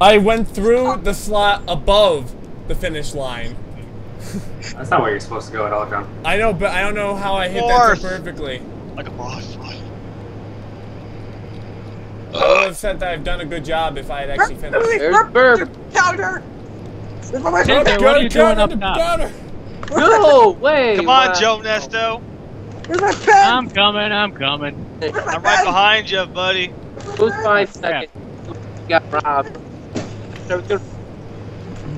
I went through the slot above the finish line. That's not where you're supposed to go at all, John. I know, but I don't know how I hit that so perfectly. Like a boss. I would have said that I've done a good job if I had actually finished. There's Burp. Counter! This is my Hey, counter! what are you doing up Counter, top? No way! Come on, wow. Joe Nesto. Where's my pen? I'm coming, I'm coming. I'm right pen? behind you, buddy. Those five seconds. You got robbed. So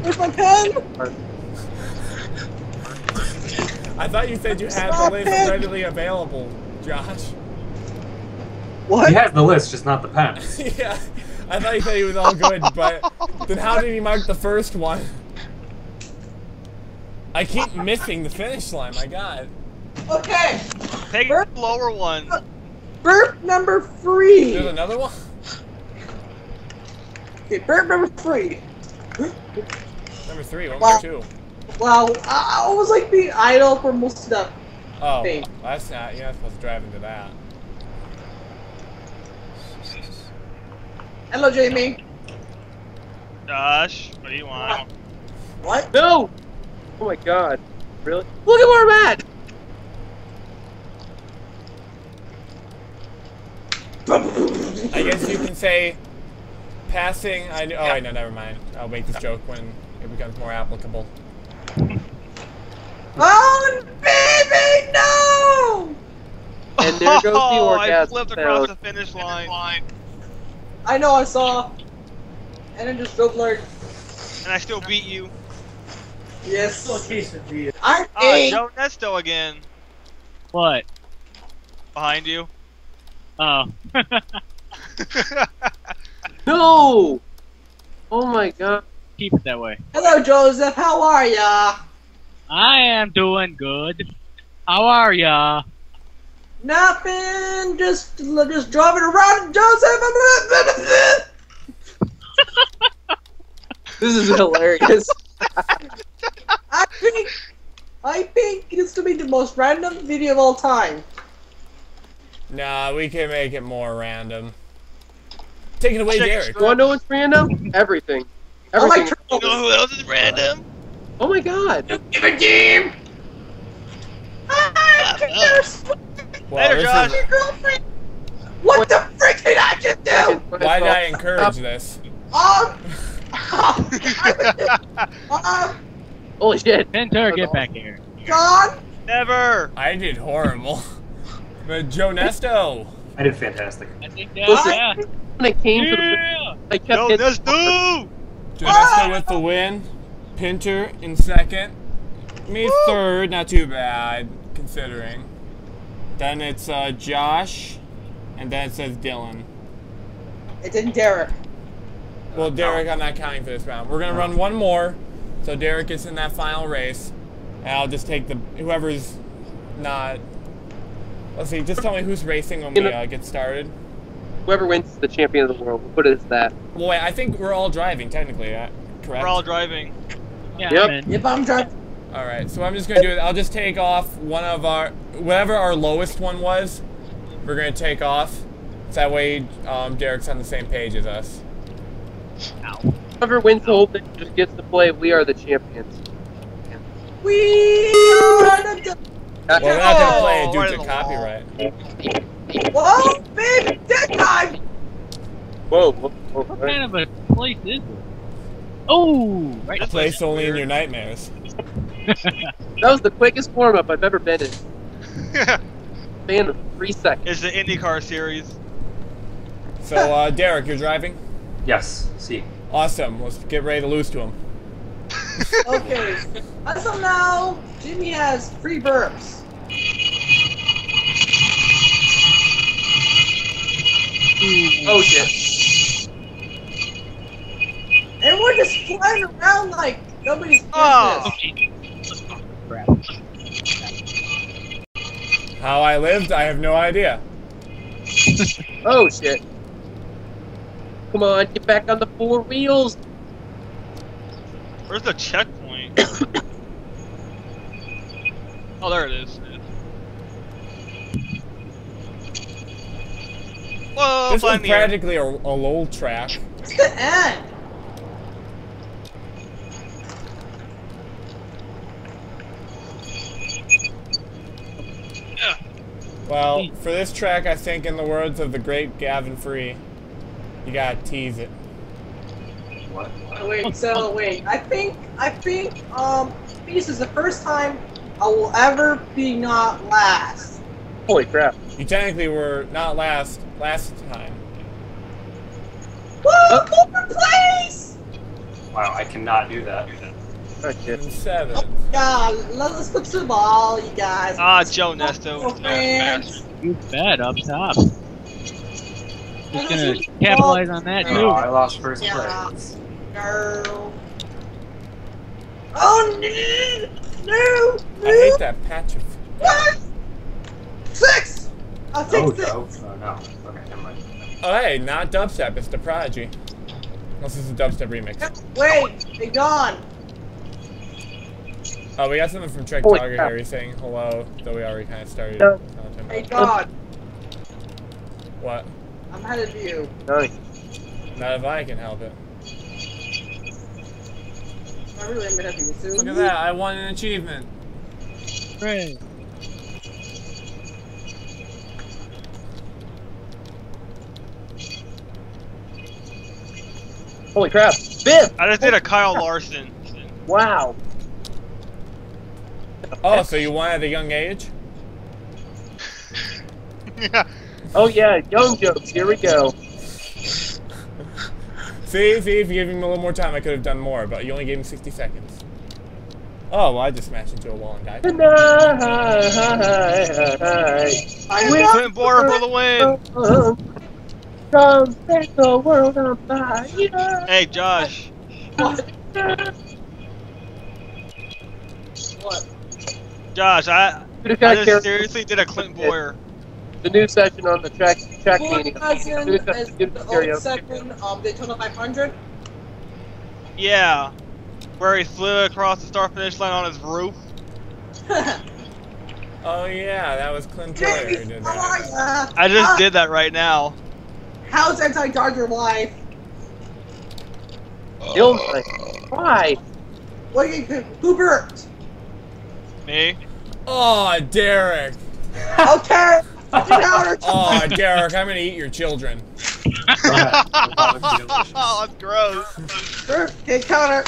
Where's my pen? I thought you said you had the list readily available, Josh. What? He has the list, just not the pen. yeah, I thought you said he was all good, but then how did he mark the first one? I keep missing the finish line. My God. Okay. Take the lower one. Burp number three. There's another one. Okay, burp number three. Number three. One Wow. more two. Wow, I, I was like being idle for most of that Oh, Thing. that's not. You're not supposed to drive into that. Hello, Jamie. Josh, what do you want? What? No! Oh my god. Really? Look at where I'm at! I guess you can say passing. I kn- oh wait, no, never mind. I'll make this joke when it becomes more applicable. Oh, baby, no! And there goes the oh, I orgasm flipped across the finish line, I know, I saw. And then just drove like, and I still beat you. yes. I Ah, think. Jonesto again. What? Behind you. Oh. No! Oh my god. Keep it that way. Hello, Joseph. How are ya? I am doing good. How are ya? Nothing. Just, just driving around, Joseph. This is hilarious. I think, I think this to be the most random video of all time. Nah, we can make it more random. Take it away, Check it Derek. You wanna know what's random? Everything. I like Everything. You know who else is random? Oh my god. Well, Later, this Josh. is- girlfriend. What the frick did I just do? why did I encourage this? Um, um, Holy shit. Pintor, get back here. John. Never. I did horrible. But Jonesto. I did fantastic. I think that. Listen, Yeah. When it came to the Yeah. I kept Joe hitting Nesto. Jonesto with the win. Pintor in second. Me third, not too bad considering. Then it's uh, Josh, and then it says Dillon. It didn't Derek. Well, Derek, I'm not counting for this round. We're gonna run one more, so Derek gets in that final race, and I'll just take the whoever's not. Let's see. Just tell me who's racing when we uh, get started. whoever wins is the champion of the world. We'll put it as that. Well, wait. I think we're all driving technically. Uh, correct. We're all driving. Yeah, Yep. I'm I'm driving. All right. So I'm just gonna do it. I'll just take off one of our whatever our lowest one was. We're gonna take off. So that way, um, Derek's on the same page as us. Whoever wins the whole thing just gets to play We Are the Champions. We are the. Well, we're not gonna play it due right to in the wall. copyright. Whoa, baby, that time. Whoa, whoa, whoa. What kind of a place is it? Oh, right. A place only in your nightmares. That was the quickest warm up I've ever been in. Span of three seconds. it's the IndyCar series. So, uh, Derek, you're driving. Yes. See. Awesome. Let's get ready to lose to him. Okay. As of now, Jimmy has three burps. Hmm. Oh shit. And we're just flying around like nobody's business. Oh. Crap. How I lived, I have no idea. Oh shit. Come on, get back on the four wheels. Where's the checkpoint? oh, there it is. Whoa, this is flying in the air. practically a, a lull track. It's the end. Well, for this track, I think, in the words of the great Gavin Free, you gotta tease it. What? Wait, so wait. I think I think um this is the first time I will ever be not last. Holy crap. You technically were not last last time. Woo! Oh. Fourth place! Wow, I cannot do that. Oh shit. In seventh. Yeah, let's put some ball, you guys. Ah, Joe Oh, Nesto. You bet up top. Just gonna capitalize on that Oh, too. I lost first Yeah. place. No. Oh no! No! I hate that patch of. What? Six! I'll oh, take Oh, six. no. Oh, no. Okay, never mind. Oh, hey, not dubstep. It's the Prodigy. Unless this is a dubstep remix. Wait, they gone. Oh, we got something from Trick oh, Holy Dogger crap. here. He's saying hello, though we already kind of started. No. content. They gone. What? I'm ahead of you. Nice. Not if I can help it. I really am gonna have to soon. Look at that, I won an achievement. Hooray. Holy crap! Fifth! I just did a Kyle Larson. Wow. Oh, so you won at a young age? yeah. Oh yeah, young jokes. Here we go. See, see, if you gave him a little more time, I could have done more, but you only gave him 60 seconds. Oh, well, I just smashed into a wall and died. Tonight, I We- am Clint Bowyer for the win. Come set the world on fire. Hey, Josh. not- What? Josh, I, Who I got just seriously did a Clint Bowyer. the new session on the track track Full meeting. cousin New is session, the new stereo. old second um Daytona 500. Yeah. Where he flew across the start finish line on his roof. Oh, yeah, that was Clint Bowyer who did that. I just Ah, did that right now. How's anti-Dodger life? Uh, Dillon, why? What are you, who burped? Me? Oh, Derek. Okay. Counter. Oh, Derek, I'm gonna eat your children. oh, that's gross. Burp. Hit counter.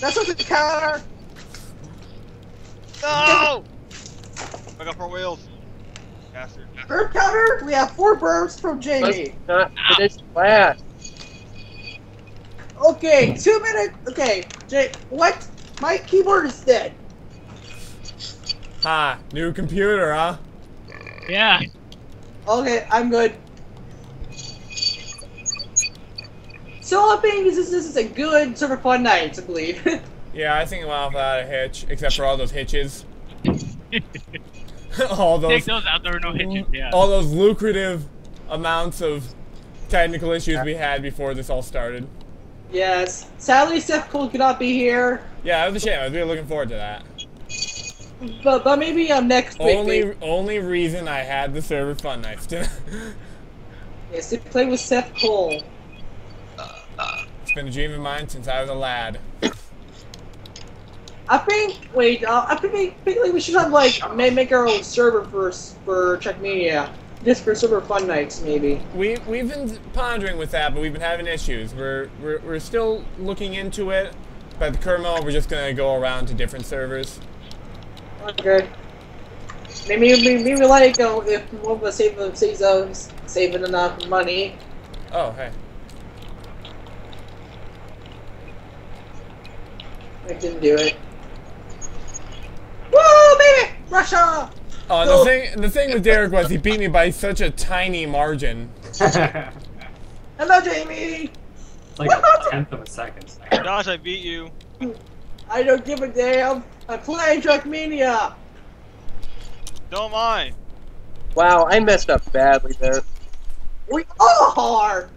That's what the counter. No! I got four wheels. Bastard. Burp counter. We have four burps from Jamie. Not finished last. Okay, two minutes. Okay, Jay, what? My keyboard is dead. Ha, new computer, huh? Yeah. Okay, I'm good. So I think this is, this is a good sort of fun night, I believe. Yeah, I think it went off without a hitch, except for all those hitches. all those, Take those out. There were no hitches. Yeah. all those lucrative amounts of technical issues we had before this all started. yes. Sadly, Seth Cole could not be here, Yeah, it was a shame. I was really looking forward to that. but but maybe um next week. Only maybe- only reason I had the server fun nights. it's yes, to play with Seth Cole. It's been a dream of mine since I was a lad. I think. Wait, uh, I think, I think we should have like may make our own server for for Czech Checkmania, just for server fun nights maybe. We we've been pondering with that, but we've been having issues. We're we're, we're still looking into it, but the moment, we're just gonna go around to different servers. Okay. Maybe maybe, maybe like uh, if one of us save saves uh, saving enough money. Oh, hey. I didn't do it. Woo, baby! Russia! Oh, No. the thing the thing with Derek was he beat me by such a tiny margin. Hello, Jamie! like a tenth of a second. Josh, I beat you. I don't give a damn. I'm playing Trackmania. Don't mind. Wow, I messed up badly there. We all are.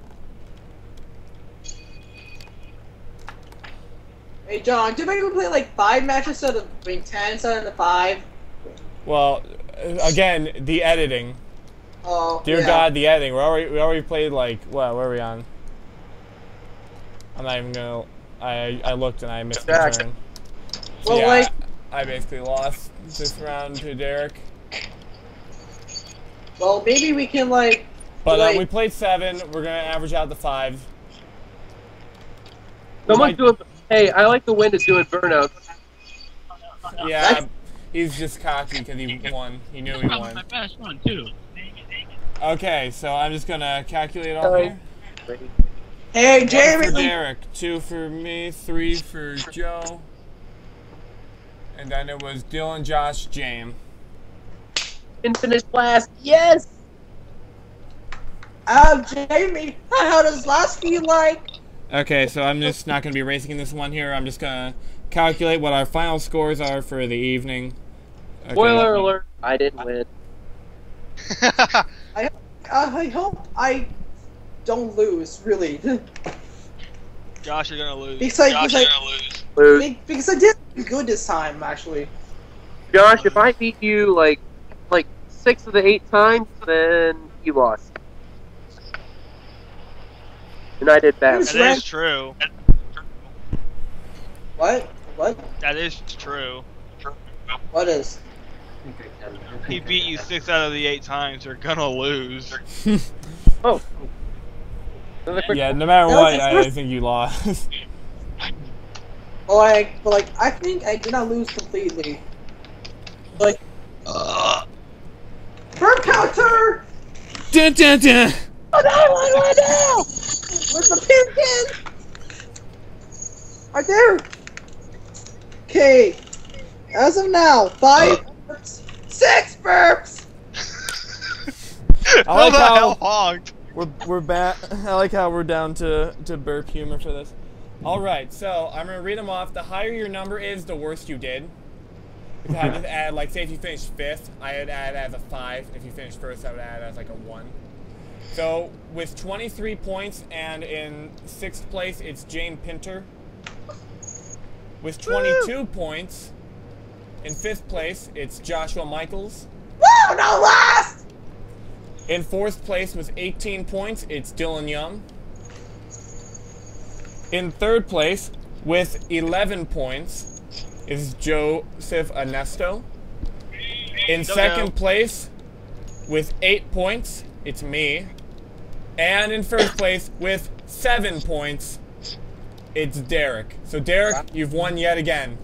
Hey, John, do you think we play like five matches instead of I mean, ten instead of the five? Well, uh, again, the editing. Oh, Dear yeah. God, the editing. We already we already played like what? Where are we on? I'm not even gonna. I I looked and I missed the Jack. turn. Well, yeah, like, I basically lost this round to Derek. well, maybe we can like. But uh, we played seven. We're gonna average out the five. We Someone's might- doing. Hey, I like the wind is doing burnout. Yeah, That's- he's just cocky because he won. He knew he That was won. my best one too. Okay, so I'm just gonna calculate all here. Hey, One Jamie. for Derek, two for me, three for Joe, and then it was Dillon, Josh, James. Infinite blast. Yes. Oh, Jamie, how does last feel like? Okay, so I'm just not gonna be racing in this one here. I'm just gonna calculate what our final scores are for the evening. Okay. Spoiler alert. I didn't win. Uh, I hope I don't lose, really. Josh, you're gonna lose. Because I- Josh, you're gonna lose. Lose. because I did good this time, actually. Josh, if I beat you like like six of the eight times, then you lost. And I did bad. That is true. What? What? That is true. What is? I think I can. I He beat you six out of the eight times. You're gonna lose. Oh. Yeah, no matter That what, I, I think you lost. But like, but like, I think I did not lose completely. Like, uh, bird counter. dun, dun, dun. Oh no! What do I do? Where's the pumpkin? Right there. Okay. As of now, five, oh. burps, six burps. I like How the how- hell hogged? We're we're back. I like how we're down to to burp humor for this. All right, so I'm gonna read them off. The higher your number is, the worse you did. If I had to add, like, say if you finished fifth, I would add as a five. If you finished first, I would add as like a one. So with 23 points and in sixth place, it's Jane Pintor. With 22 points, in fifth place, it's Joshua Michaels. Woo! No last. In fourth place with 18 points, it's Dillon Young. In third place with 11 points is Joseph Onesto. In Don't second know. place with 8 points, it's me. And in first place with 7 points, it's Derek. So Derek, you've won yet again.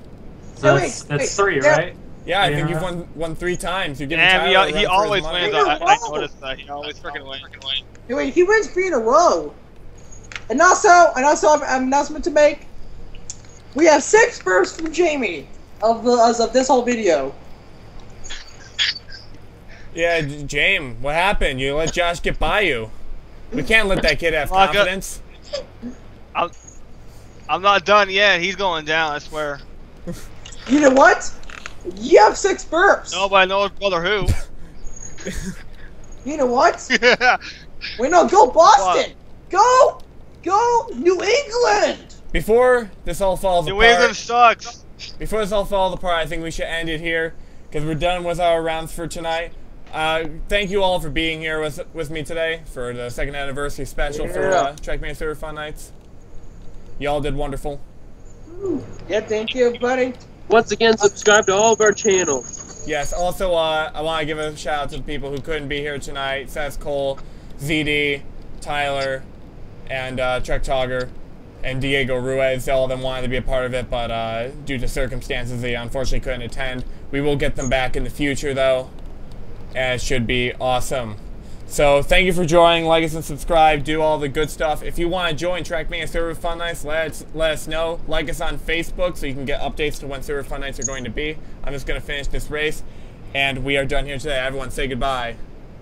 So That's, that's wait, three, there- right? Yeah, I think you've won won 3 times. You're getting And he, Tyler a he run for his always wins. Uh, I, I noticed that. He always freaking wins. Hey, Wait, he wins three in a row. And also, and also, I have an announcement to make. We have six bursts from Jamie of the as of this whole video. Yeah, J- James, what happened? You let Josh get by you. We can't let that kid have Lock up. Confidence. I'm not done yet. He's going down. I swear. You know what? You have six burps. No, but I know his brother who. You know what? Wait, no, go Boston. Go, go New England. Before this all falls apart New England apart, sucks. before this all falls apart, I think we should end it here because we're done with our rounds for tonight. Uh, thank you all for being here with with me today for the second anniversary special for Yeah. uh, Trackmania Server Fun Nights. Y'all did wonderful. Yeah, thank you, buddy. Once again, subscribe to all of our channels. Yes. Also, uh, I want to give a shout out to the people who couldn't be here tonight: Seth Cole, ZD, Tyler, and uh, Treck Tauger, and Diego Ruiz. All of them wanted to be a part of it, but uh, due to circumstances, they unfortunately couldn't attend. We will get them back in the future, though, and it should be awesome. So thank you for joining. Like us and subscribe. Do all the good stuff. If you want to join Trackmania Server Fun Nights, let us, let us know. Like us on Facebook so you can get updates to when Server Fun Nights are going to be. I'm just going to finish this race, and we are done here today. Everyone, say goodbye.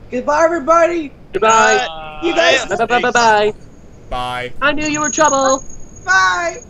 Goodbye, everybody. Goodbye. You guys- Bye bye bye bye bye. Bye. I knew you were trouble. Bye.